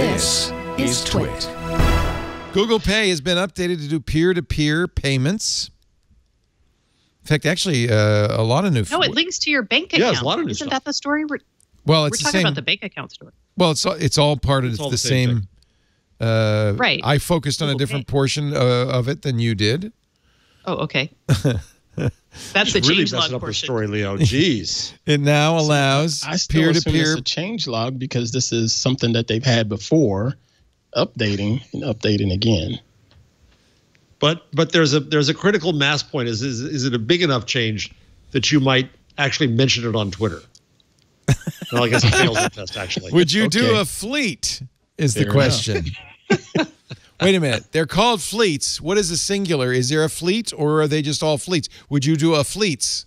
This is Twit. Google Pay has been updated to do peer-to-peer payments. In fact, actually, uh, a lot of new. No, it links to your bank Yeah, account. there's a lot of new Isn't stuff. that the story? We're, well, we're it's the talking same. about the bank account story. well, it's all, it's all part of It's all the the same same. uh, Right. I focused on a different Pay. portion uh, of it than you did. Oh, okay. That's the really change messing log up the portion. story, Leo. Jeez. It now allows I still assume peer-to-peer. it's a change log because this is something that they've had before, updating and updating again. But but there's a there's a critical mass point. Is is, is it a big enough change that you might actually mention it on Twitter? well, I guess it fails the test actually. Would you do a fleet? Is the question. Wait a minute. They're called fleets. What is a singular? Is there a fleet or are they just all fleets? Would you do a fleets?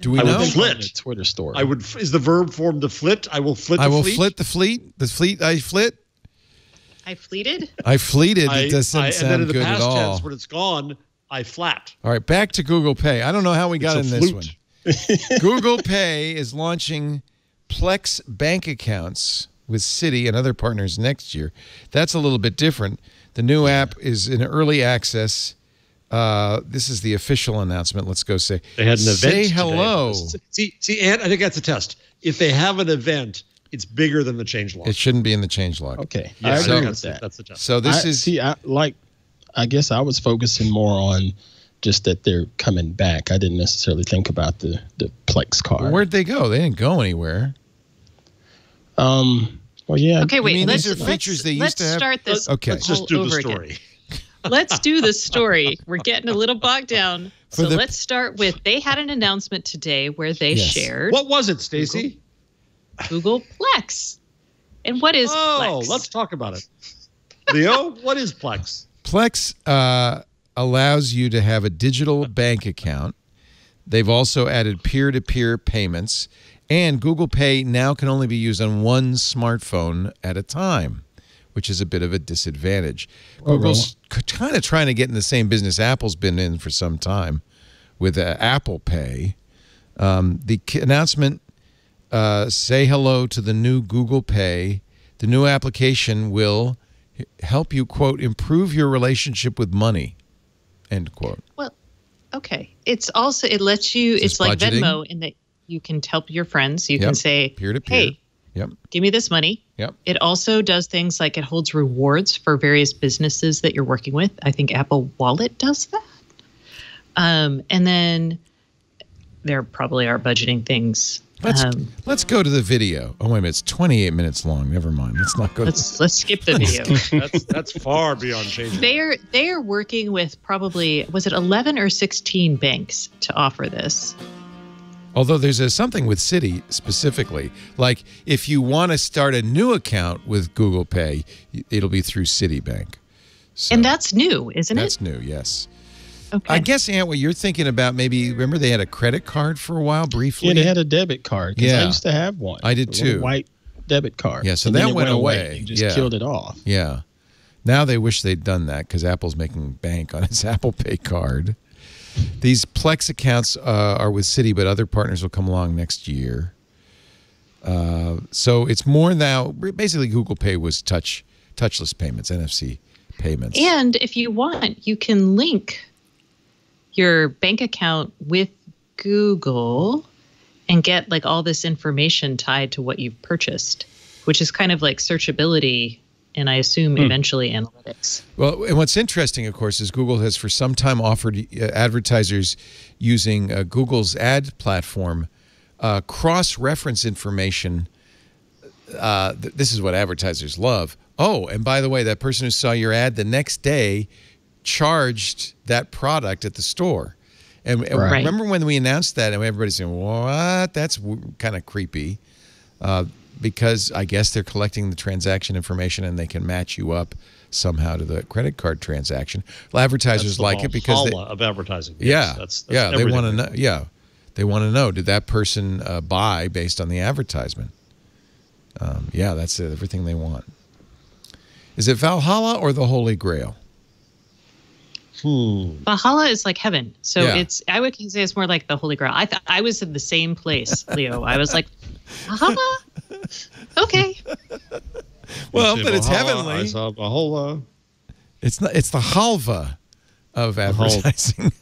Do we I know? think- On Flit. the Twitter story. I would is the verb form to flit? I will flit. I the will fleet. flit the fleet. The fleet I flit. I fleeted. I fleeted. I, it doesn't I, and then sound in the good at past all. tense, when it's gone, I flat. All right, back to Google Pay. I don't know how we got It's in a this one. Google Pay is launching Plex bank accounts with Citi and other partners next year. That's a little bit different. The new app is in early access. Uh, this is the official announcement. Let's go say. They had an event. Say today. hello. See, see, and I think that's a test. If they have an event, it's bigger than the change log. It shouldn't be in the change log. okay, Yeah, I I agree with that. that's the test. So this I, is see, I like. I guess I was focusing more on just that they're coming back. I didn't necessarily think about the the Plex card. where'd they go? They didn't go anywhere. um. Well, yeah. Okay, wait. mean let's, these are let's- features they used let's to have? start this. Okay. Let's just do the story. Let's do the story. We're getting a little bogged down. For So the- let's start with they had an announcement today where they Yes. shared What was it, Stacey? Google Plex. And what is Oh, Plex? let's talk about it. Leo, what is Plex? Plex uh, allows you to have a digital bank account. They've also added peer to peer payments, and Google Pay now can only be used on one smartphone at a time, which is a bit of a disadvantage. Google's kind of trying to get in the same business Apple's been in for some time with uh, Apple Pay. Um, the announcement uh, say hello to the new Google Pay. The new application will help you, quote, improve your relationship with money, end quote. Well, okay. It's also it lets you. Is it's like budgeting? Venmo in that you can help your friends. You Yep. can say, Peer to peer. "Hey, Yep. give me this money." Yep. It also does things like it holds rewards for various businesses that you're working with. I think Apple Wallet does that. Um, and then there probably are budgeting things. Let's Um, let's go to the video. Oh wait a minute, it's 28 minutes long. Never mind. Let's not go. let's let's skip the video. That's that's far beyond change. log. They're they are working with probably was it 11 or 16 banks to offer this. Although there's a, something with Citi specifically, like if you want to start a new account with Google Pay, it'll be through Citibank. So And that's new, isn't that's it? That's new. Yes. Okay. I guess, Ant, what you're thinking about maybe, remember they had a credit card for a while briefly? Yeah, they had a debit card. 'cause Yeah. I used to have one. I did A too. White debit card. Yeah, so And that it went away. You just Yeah. killed it off. Yeah. Now they wish they'd done that because Apple's making bank on its Apple Pay card. These Plex accounts uh, are with Citi, but other partners will come along next year. Uh, so it's more now. Basically, Google Pay was touch touchless payments, NFC payments. And if you want, you can link your bank account with Google and get like all this information tied to what you've purchased, which is kind of like searchability and I assume eventually analytics. Well, and what's interesting, of course, is Google has for some time offered uh, advertisers using uh, Google's ad platform uh, cross-reference information. Uh, th- this is what advertisers love. Oh, and by the way, that person who saw your ad the next day charged that product at the store. And, and Right. remember when we announced that, and everybody's saying, "What? That's w- kind of creepy." Uh, because I guess they're collecting the transaction information and they can match you up somehow to the credit card transaction. Well, advertisers the like it because they, of advertising. Yes, yeah, that's, that's yeah, they want to know. Yeah, they want to know. Did that person uh, buy based on the advertisement? Um, yeah, that's everything they want. Is it Valhalla or the Holy Grail? Hmm. Valhalla is like heaven. So Yeah. it's I would say it's more like the Holy Grail. I thought I was in the same place, Leo. I was like, Valhalla? Okay. Well, but it's Valhalla, heavenly. I saw Valhalla. It's not. It's the halva of advertising.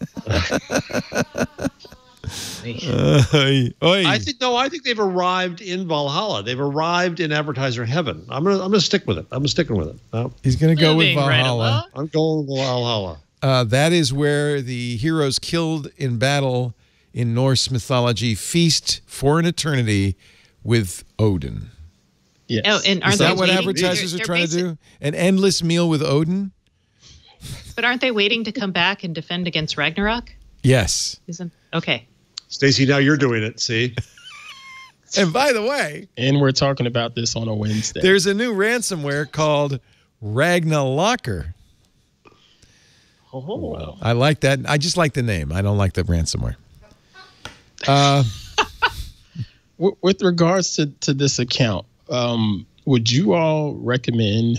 Oy, oy. I think no, I think they've arrived in Valhalla. They've arrived in advertiser heaven. I'm gonna I'm gonna stick with it. I'm sticking with it. No, He's going to go with Moving right Valhalla. I'm going with Valhalla. Uh, that is where the heroes killed in battle in Norse mythology feast for an eternity with Odin. Yes. Oh, and aren't Is that they what waiting- advertisers they're- are they're trying to do? An endless meal with Odin? But aren't they waiting to come back and defend against Ragnarok? Yes. Isn't okay? Stacey, now you're doing it. See, And by the way, and we're talking about this on a Wednesday. there's a new ransomware called RagnarLocker. Oh, I like that. I just like the name. I don't like the ransomware. Uh, with regards to, to this account, um, would you all recommend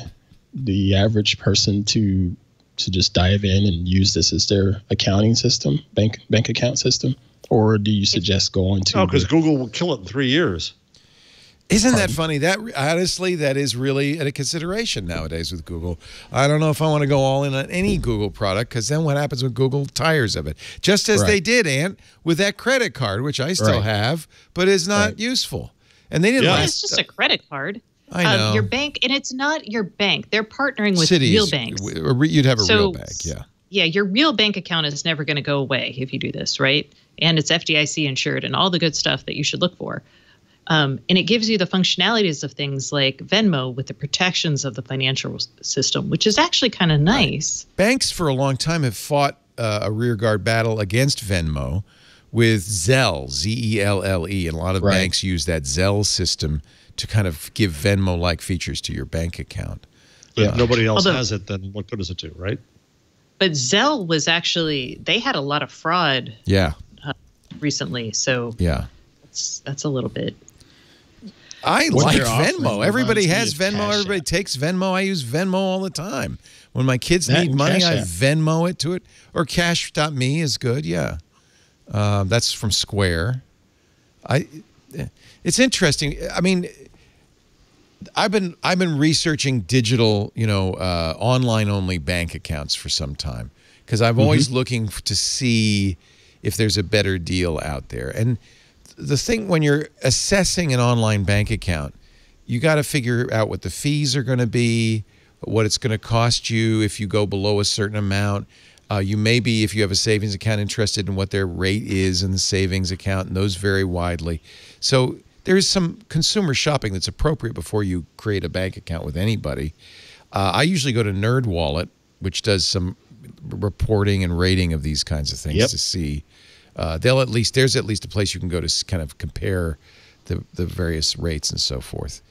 the average person to to just dive in and use this as their accounting system, bank bank account system, or do you suggest going to? no, because Google will kill it in three years. Isn't that funny? That honestly, that is really a consideration nowadays with Google. I don't know if I want to go all in on any Google product because then what happens when Google tires of it? Just as they did, Ant, with that credit card, which I still Right. have, but is not Right. useful. And they didn't Yeah. last. it's just a credit card. I know. Um, your bank, and it's not your bank. They're partnering with Citi's, real banks. w- a re- You'd have a So- real bank, yeah. yeah, your real bank account is never going to go away if you do this, right? And it's FDIC insured and all the good stuff that you should look for. Um, and it gives you the functionalities of things like Venmo with the protections of the financial system, which is actually kind of nice. Banks for a long time have fought uh, a rearguard battle against Venmo with Zelle, Z E L L E, and a lot of Right. banks use that Zelle system to kind of give Venmo-like features to your bank account. But if uh, nobody else Although- has it, then what good does it do, right? But Zelle was actually they had a lot of fraud Yeah, uh, recently, so yeah. that's that's a little bit. I What like Venmo. Everybody has Venmo. Everybody App. takes Venmo. I use Venmo all the time. When my kids That need money, I Venmo it to it. Or Cash.me is good. Yeah, um, that's from Square. I. It's interesting. I mean, I've been I've been researching digital, you know, uh, online only bank accounts for some time because I'm always looking to see if there's a better deal out there. And the thing when you're assessing an online bank account, you got to figure out what the fees are going to be, what it's going to cost you if you go below a certain amount. Uh, you may be, if you have a savings account, interested in what their rate is in the savings account, and those vary widely. So there's some consumer shopping that's appropriate before you create a bank account with anybody. Uh, I usually go to NerdWallet, which does some reporting and rating of these kinds of things Yep. to see. Uh, they'll at least there's at least a place you can go to kind of compare the the various rates and so forth.